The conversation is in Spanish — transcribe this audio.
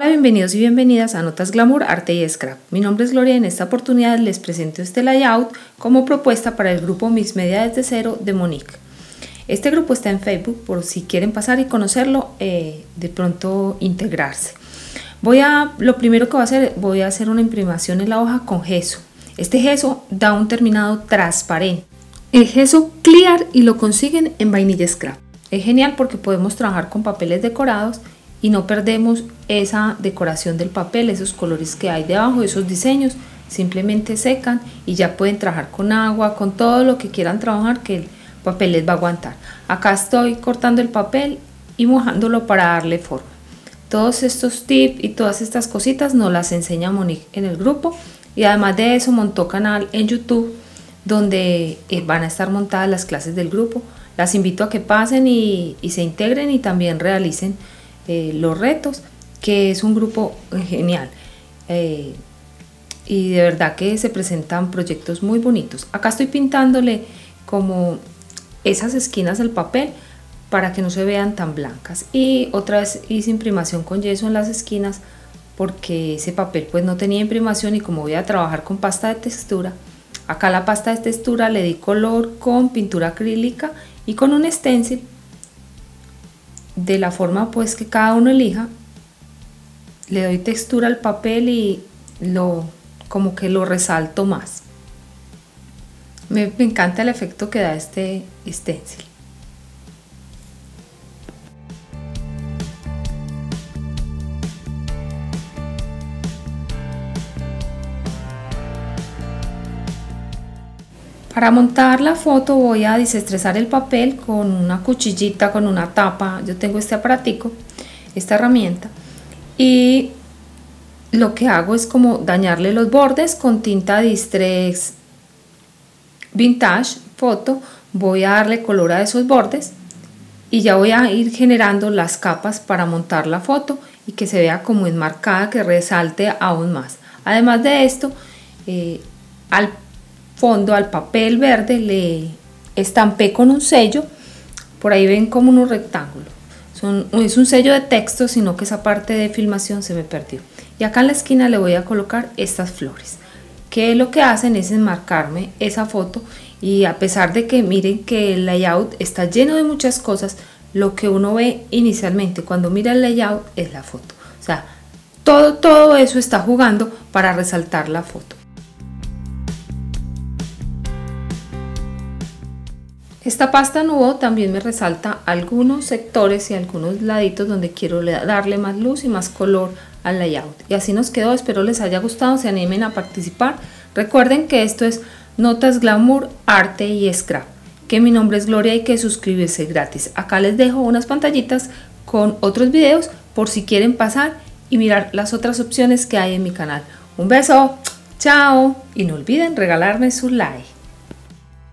Hola, bienvenidos y bienvenidas a Notas Glamour, Arte y Scrap. Mi nombre es Gloria y en esta oportunidad les presento este layout como propuesta para el grupo Mis Media desde cero de Monique. Este grupo está en Facebook por si quieren pasar y conocerlo, eh, de pronto integrarse. Voy a, lo primero que voy a hacer, voy a hacer una imprimación en la hoja con gesso. Este gesso da un terminado transparente. El gesso clear y lo consiguen en Vainilla Scrap. Es genial porque podemos trabajar con papeles decorados y no perdemos esa decoración del papel, esos colores que hay debajo, esos diseños, simplemente secan y ya pueden trabajar con agua, con todo lo que quieran trabajar que el papel les va a aguantar. Acá estoy cortando el papel y mojándolo para darle forma. Todos estos tips y todas estas cositas nos las enseña Monique en el grupo y además de eso montó canal en YouTube donde eh, van a estar montadas las clases del grupo. Las invito a que pasen y, y se integren y también realicen eh, los retos, que es un grupo genial. Eh, y de verdad que se presentan proyectos muy bonitos. Acá estoy pintándole como esas esquinas del papel para que no se vean tan blancas. Y otra vez hice imprimación con yeso en las esquinas porque ese papel pues no tenía imprimación y como voy a trabajar con pasta de textura, acá la pasta de textura le di color con pintura acrílica y con un stencil de la forma pues que cada uno elija le doy textura al papel y lo como que lo resalto más. Me, me encanta el efecto que da este stencil Para montar la foto voy a desestresar el papel con una cuchillita, con una tapa. Yo tengo este aparatico, esta herramienta. Y lo que hago es como dañarle los bordes con tinta Distress Vintage Foto. Voy a darle color a esos bordes y ya voy a ir generando las capas para montar la foto y que se vea como enmarcada, que resalte aún más. Además de esto, eh, al fondo al papel verde le estampé con un sello, por ahí ven como unos rectángulos. Son, es un sello de texto, sino que esa parte de filmación se me perdió. Y acá en la esquina le voy a colocar estas flores, que lo que hacen es enmarcarme esa foto y a pesar de que miren que el layout está lleno de muchas cosas, lo que uno ve inicialmente cuando mira el layout es la foto. O sea, todo, todo eso está jugando para resaltar la foto. Esta pasta nubo también me resalta algunos sectores y algunos laditos donde quiero darle más luz y más color al layout. Y así nos quedó, espero les haya gustado, se animen a participar. Recuerden que esto es Notas Glamour, Arte y Scrap. Que mi nombre es Gloria y que suscribirse gratis. Acá les dejo unas pantallitas con otros videos por si quieren pasar y mirar las otras opciones que hay en mi canal. Un beso, chao y no olviden regalarme su like.